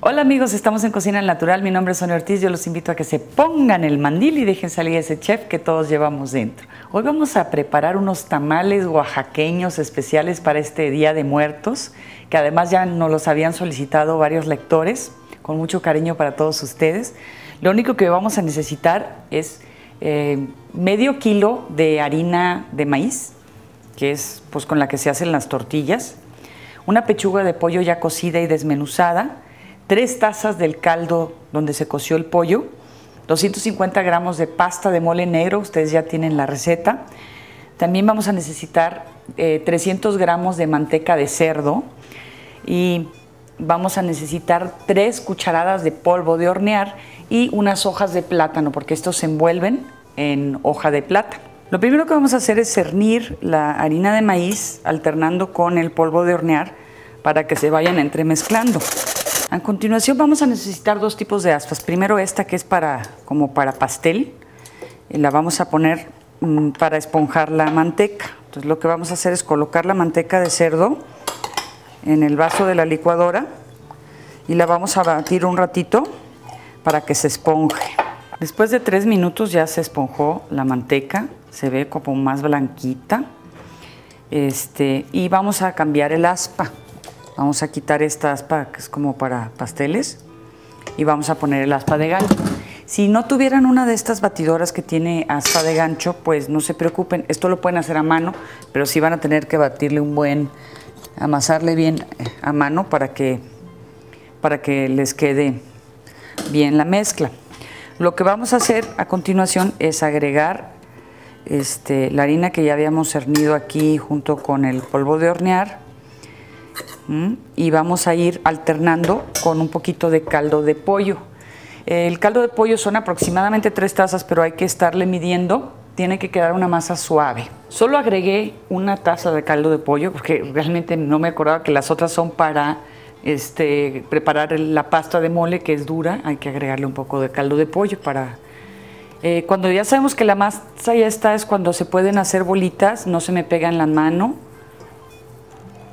Hola amigos, estamos en Cocina Natural. Mi nombre es Sonia Ortiz. Yo los invito a que se pongan el mandil y dejen salir ese chef que todos llevamos dentro. Hoy vamos a preparar unos tamales oaxaqueños especiales para este Día de Muertos, que además ya nos los habían solicitado varios lectores, con mucho cariño para todos ustedes. Lo único que vamos a necesitar es eh, medio kilo de harina de maíz, que es pues con la que se hacen las tortillas, una pechuga de pollo ya cocida y desmenuzada, tres tazas del caldo donde se coció el pollo, 250 gramos de pasta de mole negro, ustedes ya tienen la receta. También vamos a necesitar 300 eh, gramos de manteca de cerdo y vamos a necesitar tres cucharadas de polvo de hornear y unas hojas de plátano, porque estos se envuelven en hoja de plata. Lo primero que vamos a hacer es cernir la harina de maíz alternando con el polvo de hornear para que se vayan entremezclando. A continuación vamos a necesitar dos tipos de aspas. Primero esta que es para como para pastel, y la vamos a poner mm, para esponjar la manteca. Entonces lo que vamos a hacer es colocar la manteca de cerdo en el vaso de la licuadora y la vamos a batir un ratito para que se esponje. Después de tres minutos ya se esponjó la manteca, se ve como más blanquita. Este, y vamos a cambiar el aspa. Vamos a quitar esta aspa que es como para pasteles y vamos a poner el aspa de gancho. Si no tuvieran una de estas batidoras que tiene aspa de gancho, pues no se preocupen, esto lo pueden hacer a mano, pero sí van a tener que batirle un buen, amasarle bien a mano para que, para que les quede bien la mezcla. Lo que vamos a hacer a continuación es agregar este, la harina que ya habíamos cernido aquí junto con el polvo de hornear y vamos a ir alternando con un poquito de caldo de pollo. El caldo de pollo son aproximadamente tres tazas, pero hay que estarle midiendo, tiene que quedar una masa suave. Solo agregué una taza de caldo de pollo porque realmente no me acordaba que las otras son para este, preparar la pasta de mole que es dura, hay que agregarle un poco de caldo de pollo para... Eh, cuando ya sabemos que la masa ya está es cuando se pueden hacer bolitas, no se me pega en la mano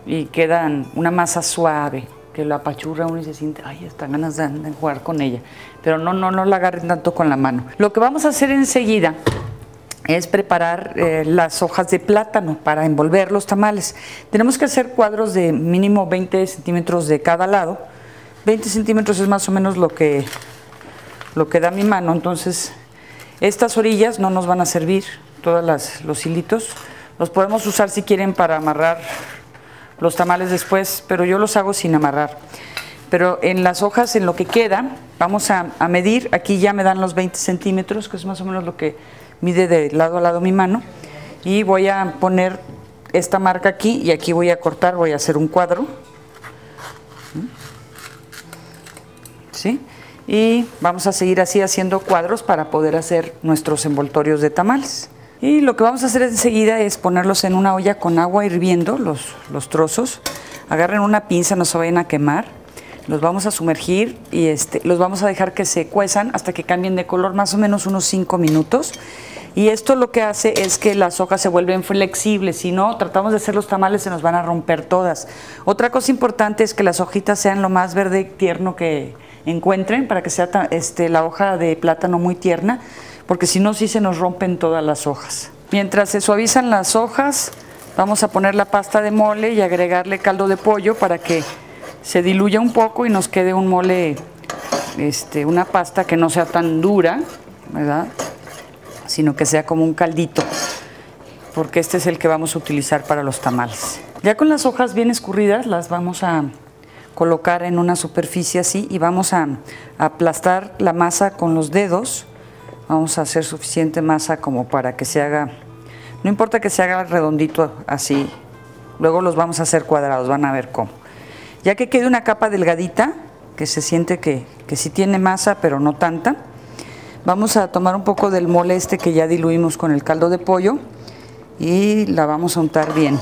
y quedan una masa suave que lo apachurra uno y se siente, ay, están ganas de, jugar con ella. Pero no, no, no la agarren tanto con la mano. Lo que vamos a hacer enseguida es preparar eh, las hojas de plátano para envolver los tamales. Tenemos que hacer cuadros de mínimo 20 centímetros de cada lado. 20 centímetros es más o menos lo que, lo que da mi mano, entonces estas orillas no nos van a servir, todos los hilitos. Los podemos usar si quieren para amarrar los tamales después, pero yo los hago sin amarrar. Pero en las hojas, en lo que queda, vamos a, a medir, aquí ya me dan los 20 centímetros, que es más o menos lo que mide de lado a lado mi mano y voy a poner esta marca aquí y aquí voy a cortar, voy a hacer un cuadro. ¿Sí? Y vamos a seguir así haciendo cuadros para poder hacer nuestros envoltorios de tamales. Y lo que vamos a hacer enseguida es ponerlos en una olla con agua hirviendo, los, los trozos. Agarren una pinza, no se vayan a quemar. Los vamos a sumergir y este, los vamos a dejar que se cuezan hasta que cambien de color, más o menos unos 5 minutos. Y esto lo que hace es que las hojas se vuelven flexibles, si no tratamos de hacer los tamales se nos van a romper todas. Otra cosa importante es que las hojitas sean lo más verde tierno que encuentren para que sea este, la hoja de plátano muy tierna, porque si no sí se nos rompen todas las hojas. Mientras se suavizan las hojas, vamos a poner la pasta de mole y agregarle caldo de pollo para que se diluya un poco y nos quede un mole, este, una pasta que no sea tan dura, ¿verdad? sino que sea como un caldito, porque este es el que vamos a utilizar para los tamales. Ya con las hojas bien escurridas las vamos a colocar en una superficie así y vamos a, aplastar la masa con los dedos. Vamos a hacer suficiente masa como para que se haga, no importa que se haga redondito así, luego los vamos a hacer cuadrados, van a ver cómo. Ya que quede una capa delgadita, que se siente que, que sí tiene masa pero no tanta, Vamos a tomar un poco del mole este que ya diluimos con el caldo de pollo y la vamos a untar bien.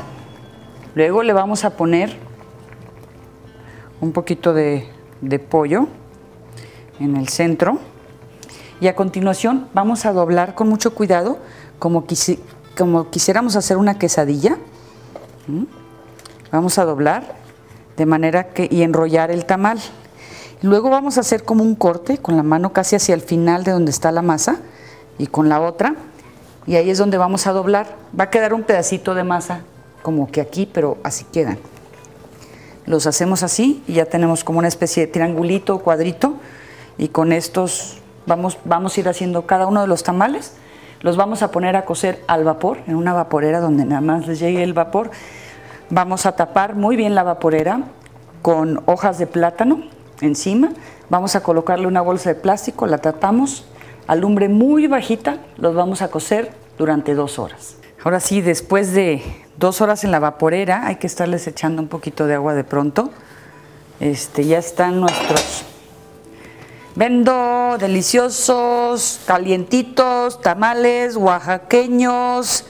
Luego le vamos a poner un poquito de, pollo en el centro y a continuación vamos a doblar con mucho cuidado como, como quisiéramos hacer una quesadilla. ¿Mm? Vamos a doblar de manera que y enrollar el tamal. Luego vamos a hacer como un corte con la mano casi hacia el final de donde está la masa y con la otra. Y ahí es donde vamos a doblar. Va a quedar un pedacito de masa como que aquí, pero así quedan. Los hacemos así y ya tenemos como una especie de triangulito o cuadrito. Y con estos vamos, vamos a ir haciendo cada uno de los tamales. Los vamos a poner a cocer al vapor, en una vaporera donde nada más les llegue el vapor. Vamos a tapar muy bien la vaporera con hojas de plátano encima. Vamos a colocarle una bolsa de plástico, la tapamos a lumbre muy bajita, los vamos a cocer durante dos horas. Ahora sí, después de dos horas en la vaporera, hay que estarles echando un poquito de agua de pronto. Este, ya están nuestros vendo deliciosos, calientitos, tamales oaxaqueños.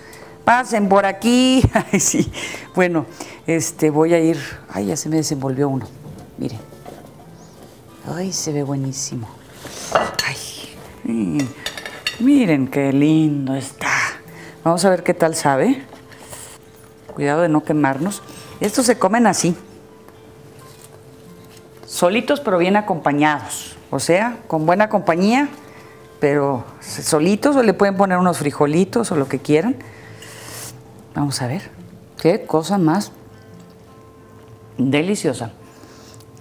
Pasen por aquí. Ay, sí. Bueno, este voy a ir. Ay, ya se me desenvolvió uno. Miren. Ay, se ve buenísimo. Ay, miren qué lindo está. Vamos a ver qué tal sabe. Cuidado de no quemarnos. Estos se comen así. Solitos pero bien acompañados. O sea, con buena compañía, pero solitos o le pueden poner unos frijolitos o lo que quieran. Vamos a ver. Qué cosa más deliciosa.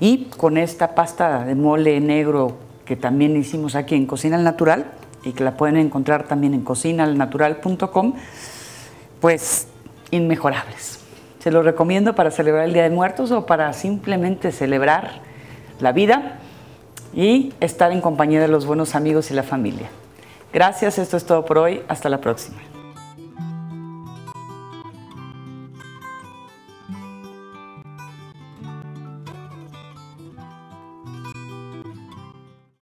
Y con esta pasta de mole negro que también hicimos aquí en Cocina al Natural y que la pueden encontrar también en cocinalnatural.com, pues inmejorables. Se los recomiendo para celebrar el Día de Muertos o para simplemente celebrar la vida y estar en compañía de los buenos amigos y la familia. Gracias, esto es todo por hoy. Hasta la próxima.